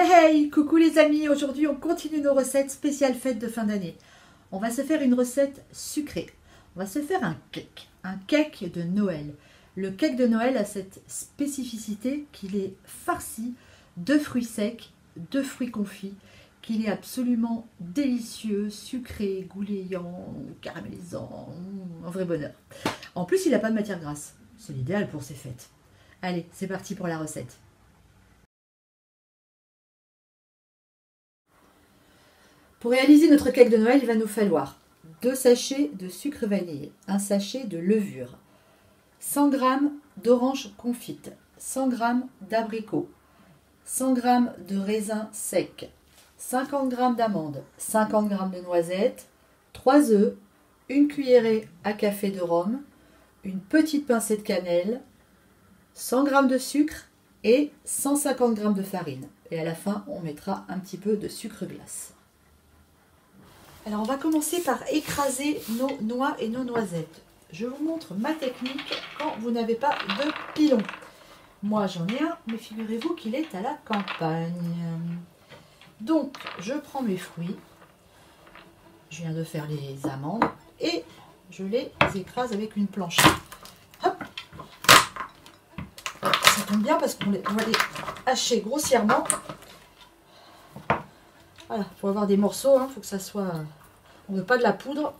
Hey hey, coucou les amis, aujourd'hui on continue nos recettes spéciales fêtes de fin d'année. On va se faire une recette sucrée. On va se faire un cake, un cake de Noël. Le cake de Noël a cette spécificité qu'il est farci de fruits secs, de fruits confits, qu'il est absolument délicieux, sucré, gouléant, caramélisant, un vrai bonheur. En plus, il n'a pas de matière grasse. C'est l'idéal pour ces fêtes. Allez, c'est parti pour la recette. Pour réaliser notre cake de Noël, il va nous falloir 2 sachets de sucre vanillé, un sachet de levure, 100 g d'orange confite, 100 g d'abricot, 100 g de raisin sec, 50 g d'amandes, 50 g de noisettes, 3 œufs, une cuillerée à café de rhum, une petite pincée de cannelle, 100 g de sucre et 150 g de farine. Et à la fin, on mettra un petit peu de sucre glace. Alors on va commencer par écraser nos noix et nos noisettes. Je vous montre ma technique quand vous n'avez pas de pilon. Moi j'en ai un, mais figurez-vous qu'il est à la campagne. Donc je prends mes fruits, je viens de faire les amandes et je les écrase avec une planche. Hop. Ça tombe bien parce qu'on va les hacher grossièrement. Voilà, il faut avoir des morceaux, il hein, faut que ça soit on ne veut pas de la poudre,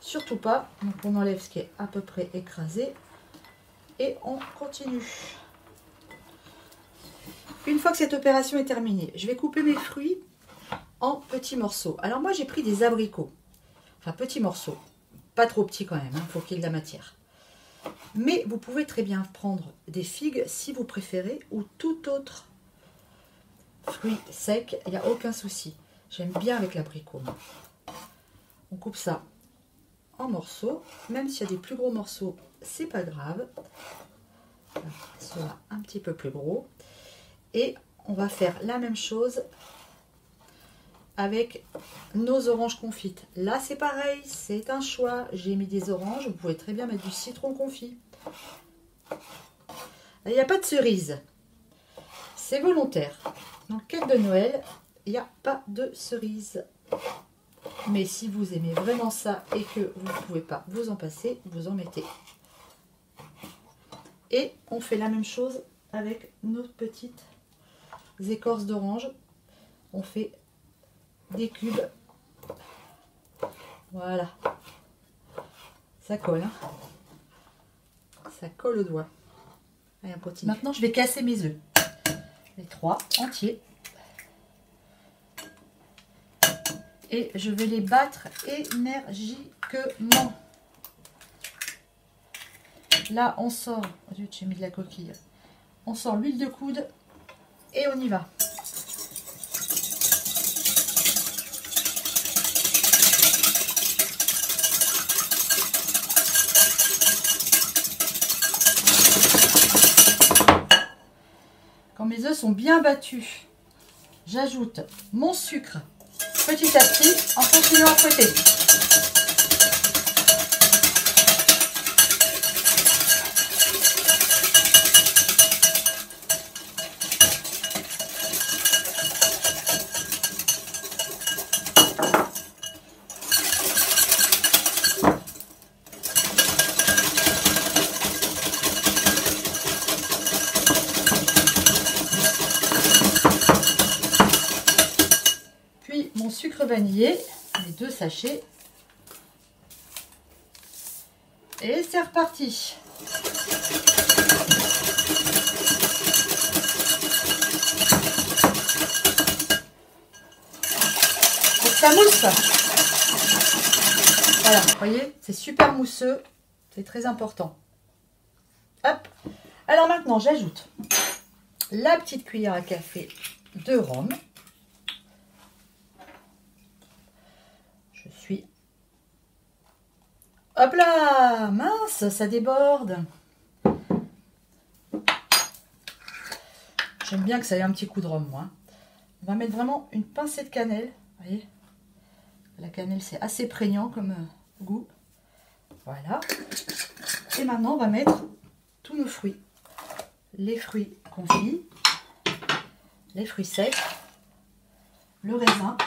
surtout pas. Donc on enlève ce qui est à peu près écrasé. Et on continue. Une fois que cette opération est terminée, je vais couper mes fruits en petits morceaux. Alors moi j'ai pris des abricots. Enfin petits morceaux. Pas trop petits quand même, hein, faut qu'il y ait de la matière. Mais vous pouvez très bien prendre des figues si vous préférez ou tout autre fruit sec, il n'y a aucun souci. J'aime bien avec l'abricot on coupe ça en morceaux. Même s'il y a des plus gros morceaux, c'est pas grave. Cela un petit peu plus gros. Et on va faire la même chose avec nos oranges confites. Là, c'est pareil, c'est un choix. J'ai mis des oranges, vous pouvez très bien mettre du citron confit. Il n'y a pas de cerise. C'est volontaire. Dans le cake de Noël, il n'y a pas de cerise. Mais si vous aimez vraiment ça et que vous ne pouvez pas vous en passer, vous en mettez. Et on fait la même chose avec nos petites écorces d'orange. On fait des cubes. Voilà. Ça colle. Hein. ça colle au doigt. Maintenant, je vais casser mes œufs. Les trois entiers. Et je vais les battre énergiquement. Là, on sort, j'ai mis de la coquille, on sort l'huile de coude et on y va. Quand mes œufs sont bien battus, j'ajoute mon sucre petit à petit en continuant à fouetter. Sucre vanillé, les deux sachets. Et c'est reparti. ça mousse. Voilà, vous voyez, c'est super mousseux. C'est très important. Hop. Alors maintenant, j'ajoute la petite cuillère à café de rhum. Hop là Mince, ça déborde J'aime bien que ça ait un petit coup de rhum, moi. On va mettre vraiment une pincée de cannelle. Voyez La cannelle, c'est assez prégnant comme euh, goût. Voilà. Et maintenant, on va mettre tous nos fruits. Les fruits confits, les fruits secs le raisin.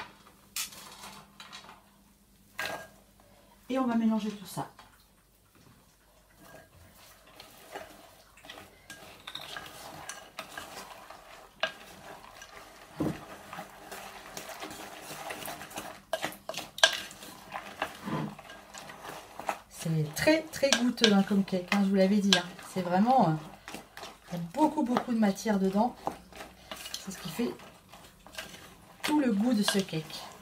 Et on va mélanger tout ça. C'est très très goûteux hein, comme cake, hein, je vous l'avais dit. Hein. C'est vraiment... Euh, beaucoup beaucoup de matière dedans. C'est ce qui fait tout le goût de ce cake.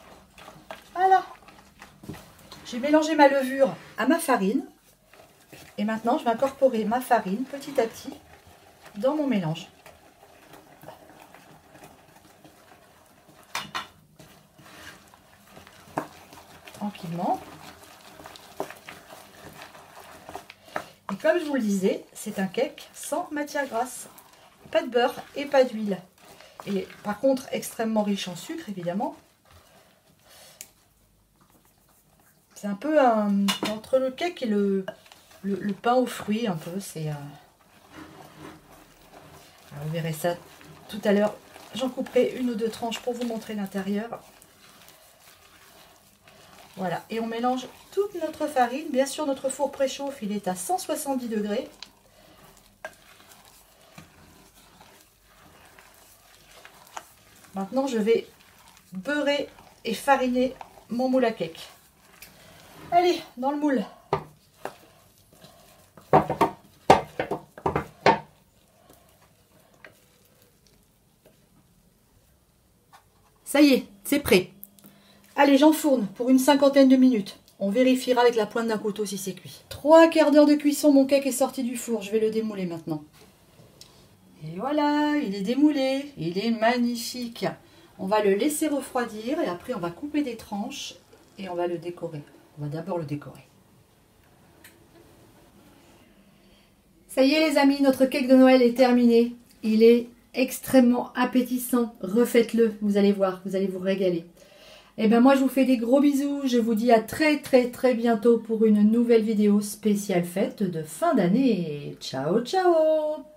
J'ai mélangé ma levure à ma farine. Et maintenant, je vais incorporer ma farine petit à petit dans mon mélange. Tranquillement. Et comme je vous le disais, c'est un cake sans matière grasse. Pas de beurre et pas d'huile. Et par contre, extrêmement riche en sucre, évidemment. C'est un peu entre le cake et le, le, pain aux fruits, un peu. C'est. Euh, vous verrez ça tout à l'heure. J'en couperai une ou deux tranches pour vous montrer l'intérieur. Voilà, et on mélange toute notre farine. Bien sûr, notre four préchauffe, il est à 170 degrés. Maintenant, je vais beurrer et fariner mon moule à cake. Allez, dans le moule. Ça y est, c'est prêt. Allez, j'enfourne pour une cinquantaine de minutes. On vérifiera avec la pointe d'un couteau si c'est cuit. Trois quarts d'heure de cuisson, mon cake est sorti du four. Je vais le démouler maintenant. Et voilà, il est démoulé, il est magnifique. On va le laisser refroidir et après on va couper des tranches et on va le décorer. On va d'abord le décorer. Ça y est les amis, notre cake de Noël est terminé. Il est extrêmement appétissant. Refaites-le, vous allez voir, vous allez vous régaler. Et eh bien moi je vous fais des gros bisous. Je vous dis à très très très bientôt pour une nouvelle vidéo spéciale fête de fin d'année. Ciao ciao